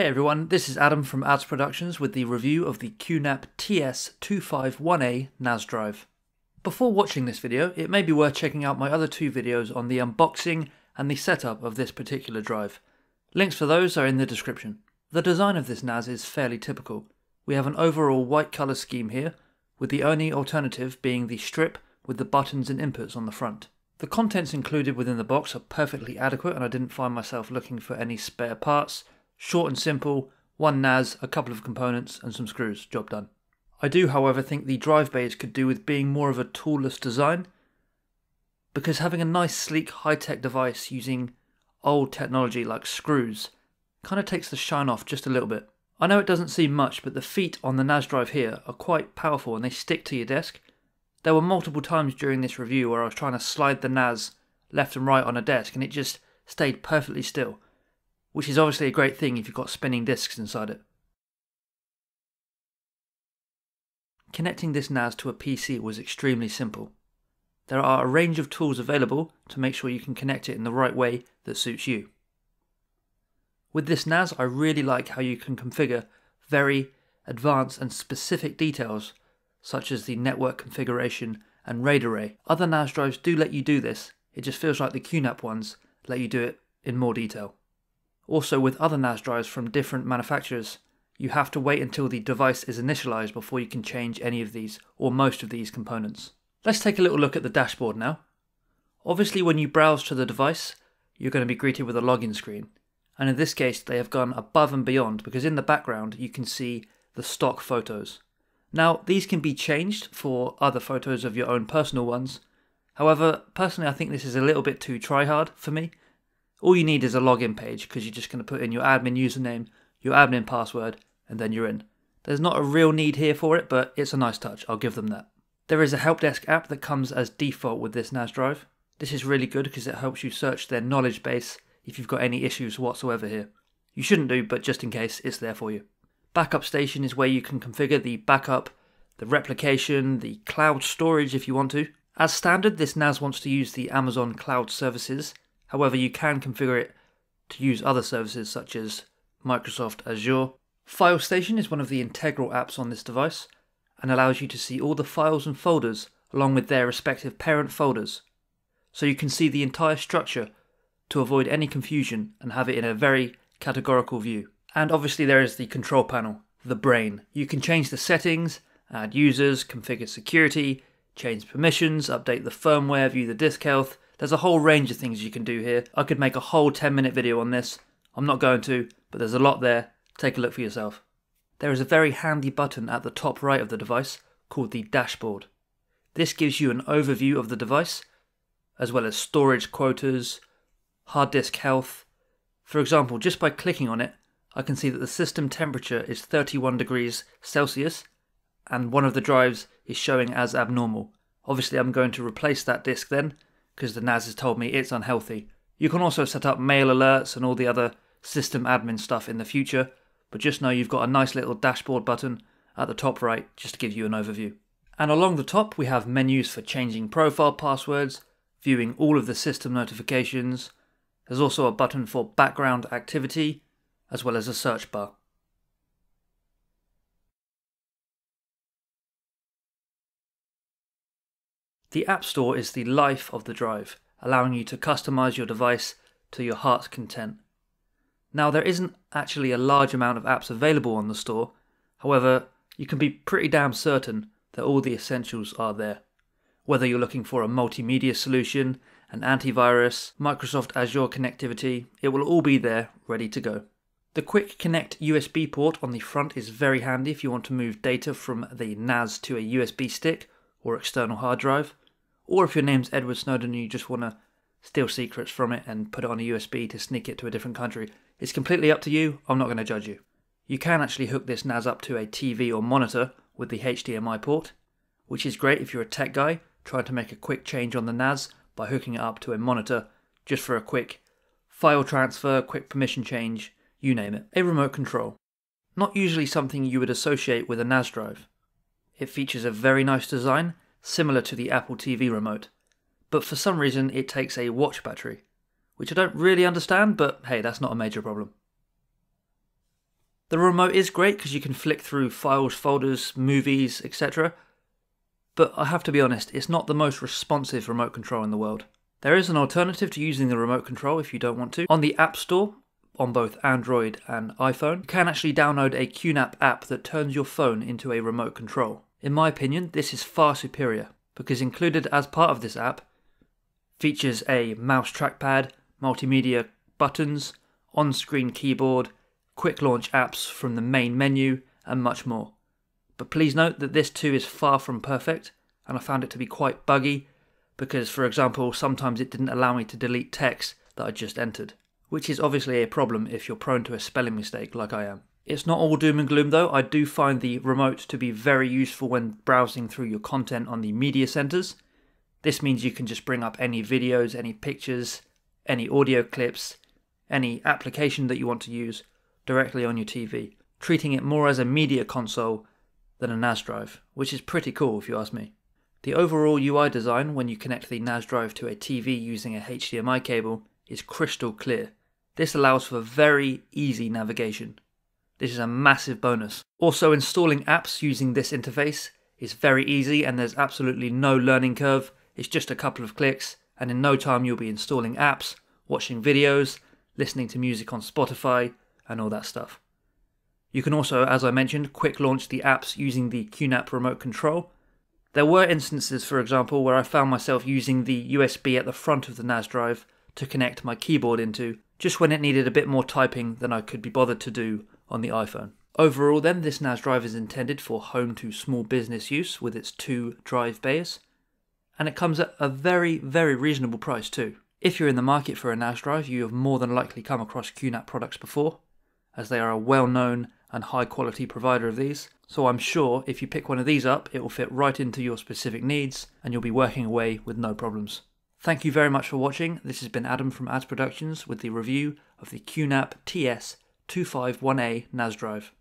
Hey everyone, this is Adam from Adz Productions with the review of the QNAP TS251A NAS drive. Before watching this video, it may be worth checking out my other two videos on the unboxing and the setup of this particular drive. Links for those are in the description. The design of this NAS is fairly typical. We have an overall white colour scheme here, with the only alternative being the strip with the buttons and inputs on the front. The contents included within the box are perfectly adequate and I didn't find myself looking for any spare parts. Short and simple, one NAS, a couple of components and some screws, job done. I do however think the drive bays could do with being more of a toolless design because having a nice sleek high-tech device using old technology like screws kind of takes the shine off just a little bit. I know it doesn't seem much, but the feet on the NAS drive here are quite powerful and they stick to your desk. There were multiple times during this review where I was trying to slide the NAS left and right on a desk and it just stayed perfectly still, which is obviously a great thing if you've got spinning discs inside it. Connecting this NAS to a PC was extremely simple. There are a range of tools available to make sure you can connect it in the right way that suits you. With this NAS, I really like how you can configure very advanced and specific details, such as the network configuration and RAID array. Other NAS drives do let you do this, it just feels like the QNAP ones let you do it in more detail. Also, with other NAS drives from different manufacturers, you have to wait until the device is initialized before you can change any of these or most of these components. Let's take a little look at the dashboard now. Obviously, when you browse to the device, you're going to be greeted with a login screen and in this case they have gone above and beyond because in the background you can see the stock photos. Now these can be changed for other photos of your own personal ones, however personally I think this is a little bit too try hard for me. All you need is a login page because you're just going to put in your admin username, your admin password, and then you're in. There's not a real need here for it, but it's a nice touch, I'll give them that. There is a help desk app that comes as default with this NAS drive. This is really good because it helps you search their knowledge base if you've got any issues whatsoever here. You shouldn't do, but just in case, it's there for you. Backup Station is where you can configure the backup, the replication, the cloud storage if you want to. As standard, this NAS wants to use the Amazon Cloud Services, however, you can configure it to use other services such as Microsoft Azure. File Station is one of the integral apps on this device and allows you to see all the files and folders along with their respective parent folders. So you can see the entire structure to avoid any confusion and have it in a very categorical view. And obviously there is the control panel, the brain. You can change the settings, add users, configure security, change permissions, update the firmware, view the disk health. There's a whole range of things you can do here. I could make a whole 10 minute video on this. I'm not going to, but there's a lot there. Take a look for yourself. There is a very handy button at the top right of the device called the dashboard. This gives you an overview of the device, as well as storage quotas, hard disk health. For example, just by clicking on it, I can see that the system temperature is 31 degrees Celsius and one of the drives is showing as abnormal. Obviously, I'm going to replace that disk then because the NAS has told me it's unhealthy. You can also set up mail alerts and all the other system admin stuff in the future, but just know you've got a nice little dashboard button at the top right just to give you an overview. And along the top, we have menus for changing profile passwords, viewing all of the system notifications, there's also a button for background activity, as well as a search bar. The App Store is the life of the drive, allowing you to customize your device to your heart's content. Now, there isn't actually a large amount of apps available on the store, however, you can be pretty damn certain that all the essentials are there. Whether you're looking for a multimedia solution, an antivirus, Microsoft Azure connectivity, it will all be there ready to go. The Quick Connect USB port on the front is very handy if you want to move data from the NAS to a USB stick or external hard drive, or if your name's Edward Snowden and you just want to steal secrets from it and put it on a USB to sneak it to a different country. It's completely up to you, I'm not going to judge you. You can actually hook this NAS up to a TV or monitor with the HDMI port, which is great if you're a tech guy trying to make a quick change on the NAS by hooking it up to a monitor just for a quick file transfer, quick permission change, you name it. A remote control. Not usually something you would associate with a NAS drive. It features a very nice design, similar to the Apple TV remote, but for some reason it takes a watch battery, which I don't really understand, but hey, that's not a major problem. The remote is great because you can flick through files, folders, movies, etc. But I have to be honest, it's not the most responsive remote control in the world. There is an alternative to using the remote control if you don't want to. On the App Store, on both Android and iPhone, you can actually download a QNAP app that turns your phone into a remote control. In my opinion, this is far superior because included as part of this app features a mouse trackpad, multimedia buttons, on screen keyboard, quick launch apps from the main menu, and much more. But please note that this too is far from perfect, and I found it to be quite buggy because, for example, sometimes it didn't allow me to delete text that I just entered, which is obviously a problem if you're prone to a spelling mistake like I am. It's not all doom and gloom though, I do find the remote to be very useful when browsing through your content on the media centers. This means you can just bring up any videos, any pictures, any audio clips, any application that you want to use directly on your TV, treating it more as a media console than a NAS drive, which is pretty cool if you ask me. The overall UI design when you connect the NAS drive to a TV using a HDMI cable is crystal clear. This allows for very easy navigation. This is a massive bonus. Also, installing apps using this interface is very easy and there's absolutely no learning curve. It's just a couple of clicks, and in no time, you'll be installing apps, watching videos, listening to music on Spotify, and all that stuff. You can also, as I mentioned, quick launch the apps using the QNAP remote control. There were instances, for example, where I found myself using the USB at the front of the NAS drive to connect my keyboard into, just when it needed a bit more typing than I could be bothered to do on the iPhone. Overall, then, this NAS drive is intended for home to small business use with its two drive bays, and it comes at a very, very reasonable price too. If you're in the market for a NAS drive, you have more than likely come across QNAP products before, as they are a well known and high quality provider of these. So I'm sure if you pick one of these up, it will fit right into your specific needs and you'll be working away with no problems. Thank you very much for watching. This has been Adam from Adz Productions with the review of the QNAP TS 251A NAS drive.